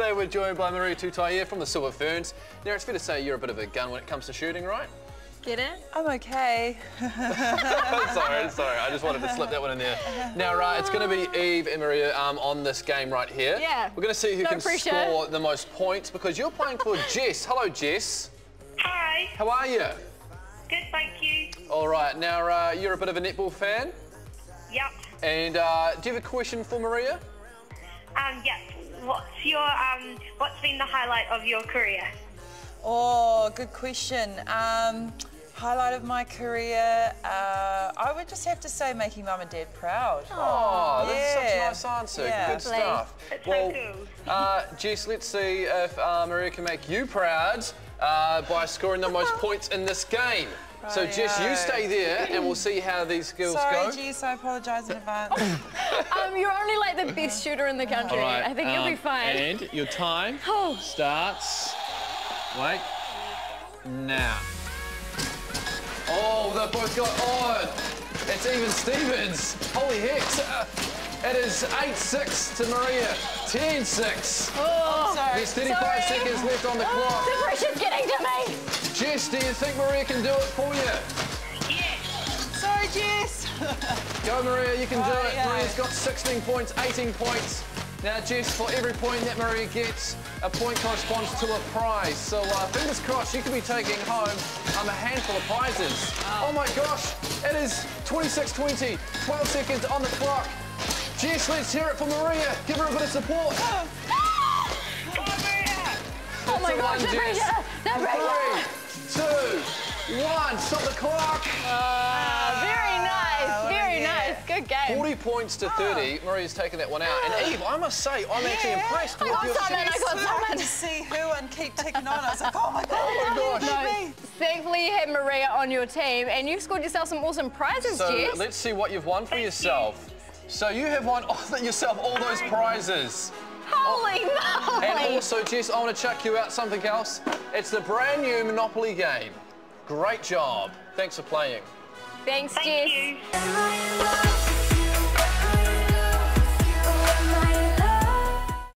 Today we're joined by Maria Tutaia from the Silver Ferns. Now it's fair to say you're a bit of a gun when it comes to shooting, right? Get it? I'm okay. sorry, sorry. I just wanted to slip that one in there. Now, right, it's going to be Eve and Maria um, on this game right here. Yeah. We're going to see who No can pressure. score the most points because you're playing for Jess. Hello, Jess. Hi, How are you? good, thank you. All right. Now, uh, you're a bit of a netball fan, Yep. and uh, do you have a question for Maria? Um, yes. What's your um? What's been the highlight of your career? Oh, good question. Um, highlight of my career, uh, I would just have to say making mum and dad proud. Oh, that's such a nice answer. Yeah. Good stuff. That's so well, cool. uh, Jess, let's see if uh, Maria can make you proud uh, by scoring the most points in this game. So, Jess, you stay there, and we'll see how these skills Sorry, go. Jess, I apologise in advance. Um, you're only like the best shooter in the country. All right, I think you'll be um, fine. And your time starts. Wait. Now. Oh, they've both got on. It's even Stevens. Holy heck. Uh, It is 8-6 to Maria. 10-6. oh, Sorry. There's 35 Sorry. seconds left on the clock. the pressure's getting to me. Jess, do you think Maria can do it for you? Yes. Sorry, Jess. Go, Maria, you can do Right, it. yeah. Maria's got 16 points, 18 points. Now, Jess, for every point that Maria gets, a point corresponds to a prize. So, uh, fingers crossed, you could be taking home um, a handful of prizes. Oh, my gosh, it is 26-20, 12 seconds on the clock. Jess, let's hear it for Maria. Give her a bit of support. Maria. Oh my gosh, one, the Jess. pressure, the pressure. Three, two, one, stop the clock. Ah, 40 points to ah. 30. Maria's taken that one out. And ah. Eve, I must say, I'm actually impressed I with got your something, I got So happy something. to see who and keep ticking on. I was like, oh my God, Oh my gosh. look at me. Thankfully, you had Maria on your team, and you've scored yourself some awesome prizes, So Jess. let's see what you've won for Thank you. yourself. So you have won yourself all those prizes. Holy oh. moly! And also, Jess, I want to chuck you out something else. It's the brand new Monopoly game. Great job. Thanks for playing. Thanks, Thank Jess. you.